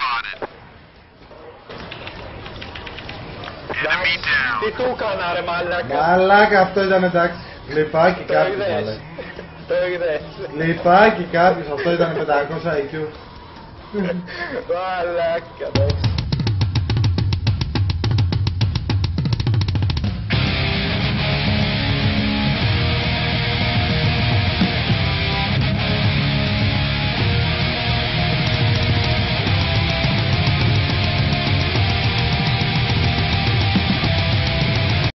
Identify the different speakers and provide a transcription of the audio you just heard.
Speaker 1: spotted. Enemy down. Τι του έκανα ρε μαλάκα;
Speaker 2: Μαλάκα αυτό ήταν εντάξει.
Speaker 1: Λυπάκι
Speaker 2: κάποιος
Speaker 1: είδες.
Speaker 2: βάλε.
Speaker 1: Το είδες.
Speaker 2: Λυπάκι κάποιος, αυτό ήταν 500 IQ.
Speaker 1: Μαλάκα. εντάξει.